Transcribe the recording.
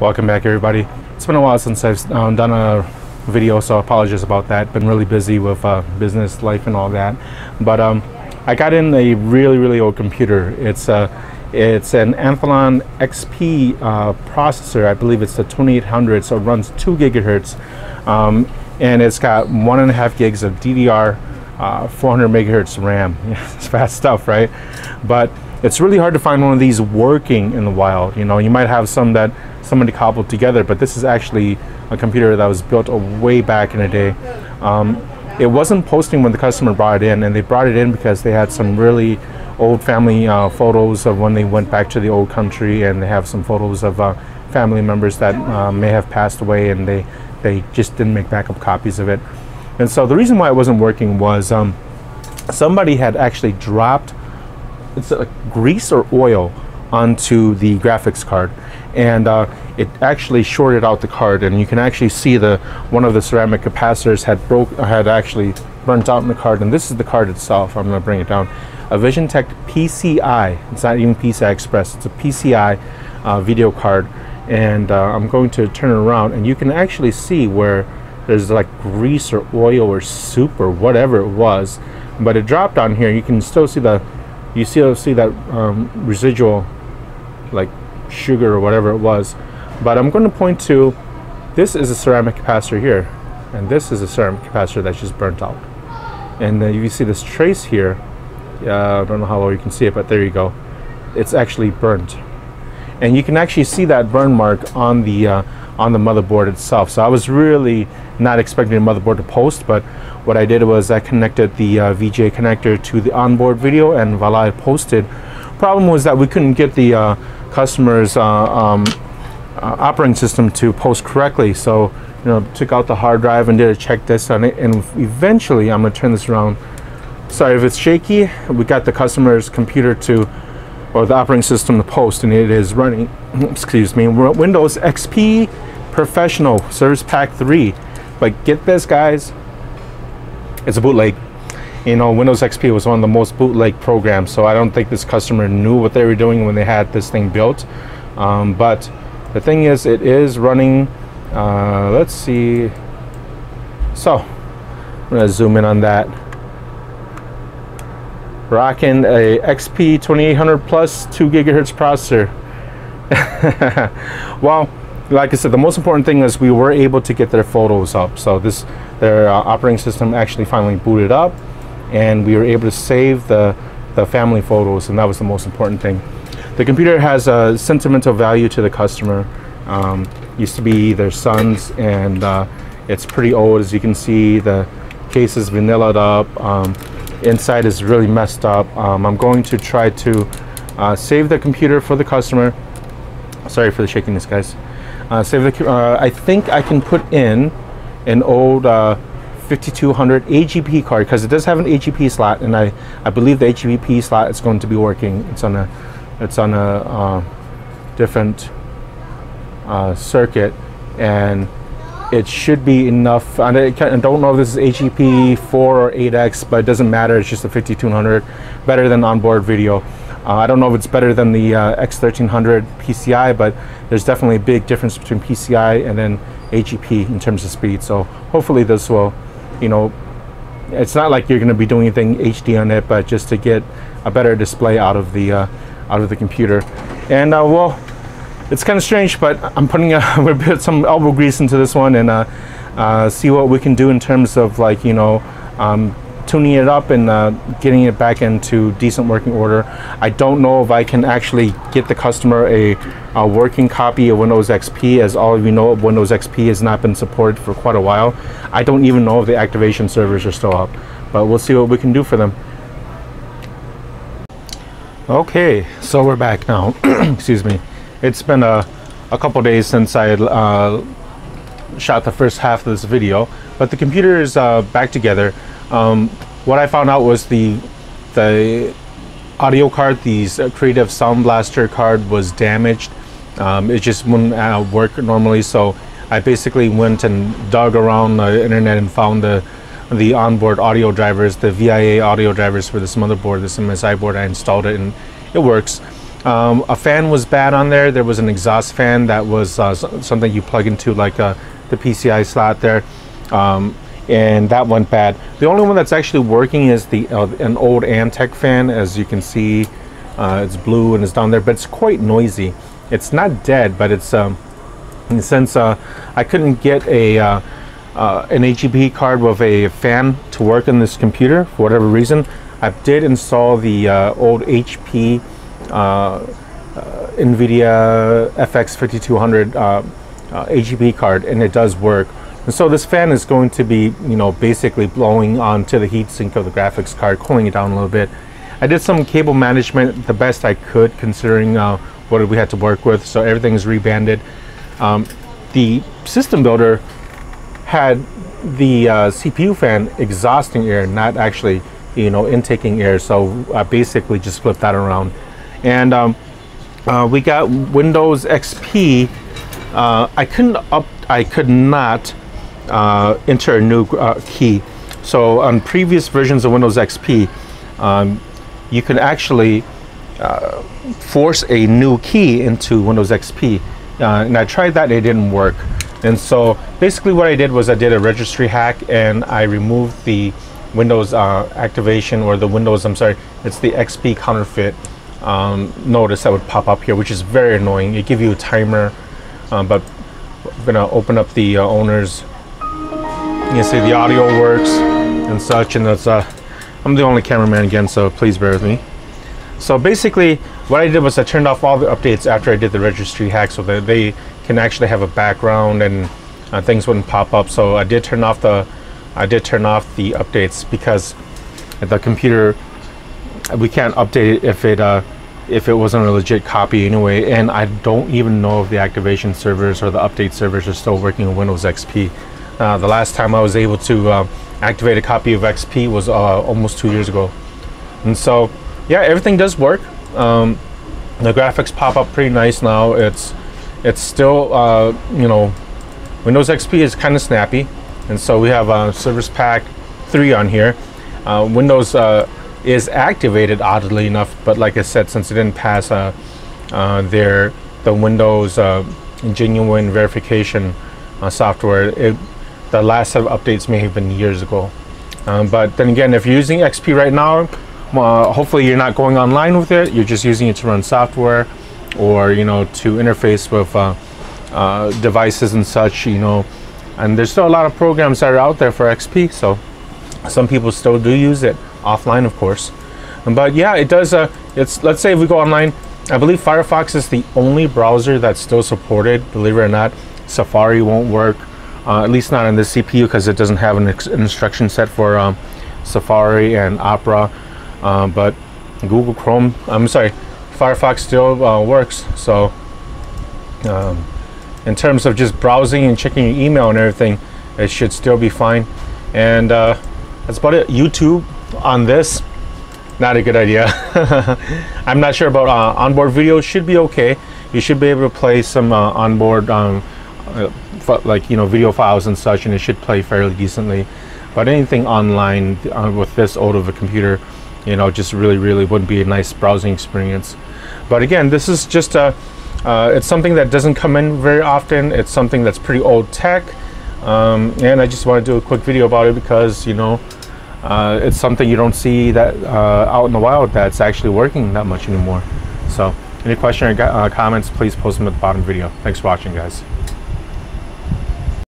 Welcome back everybody. It's been a while since I've um, done a video so I apologize about that. Been really busy with uh, business life and all that. But um, I got in a really really old computer. It's a uh, it's an Athlon XP uh, processor. I believe it's the 2800 so it runs 2 gigahertz um, and it's got one and a half gigs of DDR uh, 400 megahertz RAM. it's fast stuff, right? But it's really hard to find one of these working in the wild. You know, you might have some that somebody cobbled together, but this is actually a computer that was built way back in the day. Um, it wasn't posting when the customer brought it in, and they brought it in because they had some really old family uh, photos of when they went back to the old country, and they have some photos of uh, family members that uh, may have passed away, and they they just didn't make backup copies of it. And so the reason why it wasn't working was um, somebody had actually dropped it's like grease or oil onto the graphics card and uh, it actually shorted out the card and you can actually see the one of the ceramic capacitors had broke had actually burnt out in the card and this is the card itself. I'm going to bring it down. A VisionTek PCI it's not even PCI Express. It's a PCI uh, video card. And uh, I'm going to turn it around and you can actually see where there's like grease or oil or soup or whatever it was but it dropped on here. You can still see the you still see that um, residual like sugar or whatever it was. But I'm going to point to this is a ceramic capacitor here and this is a ceramic capacitor that's just burnt out. And then you see this trace here. Uh, I don't know how well you can see it but there you go. It's actually burnt. And you can actually see that burn mark on the uh, on the motherboard itself. So I was really not expecting the motherboard to post but what I did was I connected the uh, VGA connector to the onboard video and voila it posted. Problem was that we couldn't get the uh, customer's uh, um, uh, operating system to post correctly. So you know took out the hard drive and did a check disk on it and eventually I'm gonna turn this around. Sorry if it's shaky we got the customer's computer to or the operating system to post and it is running excuse me Windows XP Professional Service Pack 3 but get this guys it's a bootleg you know windows xp was one of the most bootleg programs so i don't think this customer knew what they were doing when they had this thing built. Um, but the thing is it is running uh, let's see. So i'm gonna zoom in on that. Rocking a xp 2800 plus 2 gigahertz processor. Well like I said, the most important thing is we were able to get their photos up. So this, their uh, operating system actually finally booted up, and we were able to save the the family photos, and that was the most important thing. The computer has a sentimental value to the customer. Um, used to be their son's, and uh, it's pretty old, as you can see. The case is vanillaed up. Um, inside is really messed up. Um, I'm going to try to uh, save the computer for the customer. Sorry for the shakiness, guys. Uh, save the, uh, I think I can put in an old uh, 5200 AGP card because it does have an AGP slot and I, I believe the AGP slot is going to be working. It's on a, it's on a uh, different uh, circuit and it should be enough. I don't know if this is AGP 4 or 8X, but it doesn't matter. It's just a 5200, better than onboard video. Uh, I don't know if it's better than the uh, X1300 PCI, but there's definitely a big difference between PCI and then AGP in terms of speed. So hopefully this will, you know, it's not like you're going to be doing anything HD on it, but just to get a better display out of the uh, out of the computer. And uh, well, it's kind of strange, but I'm putting a, we're put some elbow grease into this one and uh, uh, see what we can do in terms of like you know. Um, tuning it up and uh, getting it back into decent working order. I don't know if I can actually get the customer a, a, working copy of Windows XP as all of you know Windows XP has not been supported for quite a while. I don't even know if the activation servers are still up, but we'll see what we can do for them. Okay, so we're back now. Excuse me. It's been a, a couple days since I uh, shot the first half of this video, but the computer is uh, back together. Um, what I found out was the the audio card, the uh, Creative Sound Blaster card, was damaged. Um, it just wouldn't uh, work normally, so I basically went and dug around the internet and found the the onboard audio drivers, the VIA audio drivers for this motherboard, this MSI board. I installed it and it works. Um, a fan was bad on there. There was an exhaust fan that was uh, something you plug into like uh, the PCI slot there. Um, and that went bad. The only one that's actually working is the uh, an old Antec fan. As you can see, uh, it's blue and it's down there, but it's quite noisy. It's not dead, but it's um, since uh, I couldn't get a uh, uh, an AGP card with a fan to work on this computer for whatever reason, I did install the uh, old HP NVIDIA FX 5200 AGP card, and it does work. And so this fan is going to be, you know, basically blowing onto the heatsink of the graphics card, cooling it down a little bit. I did some cable management the best I could considering uh, what we had to work with. So everything is rebanded. Um, the system builder had the uh, CPU fan exhausting air, not actually, you know, intaking air. So I basically just flipped that around. And um, uh, we got Windows XP. Uh, I couldn't up, I could not uh, enter a new uh, key. So on previous versions of Windows XP, um, you can actually uh, force a new key into Windows XP. Uh, and I tried that, it didn't work. And so basically what I did was I did a registry hack and I removed the Windows uh, activation or the Windows, I'm sorry, it's the XP counterfeit um, notice that would pop up here, which is very annoying. It gives you a timer, um, but I'm gonna open up the uh, owner's you can see the audio works and such, and that's uh, I'm the only cameraman again, so please bear with me. So basically, what I did was I turned off all the updates after I did the registry hack, so that they can actually have a background and uh, things wouldn't pop up. So I did turn off the I did turn off the updates because the computer we can't update it if it uh, if it wasn't a legit copy anyway. And I don't even know if the activation servers or the update servers are still working on Windows XP. Uh, the last time I was able to uh, activate a copy of XP was uh, almost two years ago. And so, yeah, everything does work. Um, the graphics pop up pretty nice now. It's it's still, uh, you know, Windows XP is kind of snappy. And so we have Service Pack 3 on here. Uh, Windows is activated oddly enough, but like I said, since it didn't pass their the Windows genuine verification software, it the last set of updates may have been years ago. Um, but then again, if you're using XP right now, uh, hopefully you're not going online with it. You're just using it to run software or, you know, to interface with uh, uh, devices and such, you know. And there's still a lot of programs that are out there for XP. So some people still do use it offline, of course. But yeah, it does. Uh, it's let's say if we go online, I believe Firefox is the only browser that's still supported. Believe it or not, Safari won't work uh, at least not on this CPU because it doesn't have an, an instruction set for um, Safari and Opera. Uh, but Google Chrome, I'm sorry, Firefox still uh, works. So um, in terms of just browsing and checking your email and everything, it should still be fine. And uh, that's about it. YouTube on this, not a good idea. I'm not sure about uh, onboard video. Should be okay. You should be able to play some uh, onboard um, uh, like you know video files and such, and it should play fairly decently. But anything online uh, with this old of a computer, you know, just really really wouldn't be a nice browsing experience. But again, this is just a uh, it's something that doesn't come in very often. It's something that's pretty old tech, um, and I just want to do a quick video about it because you know uh, it's something you don't see that uh, out in the wild that's actually working that much anymore. So, any question or uh, comments, please post them at the bottom video. Thanks for watching, guys.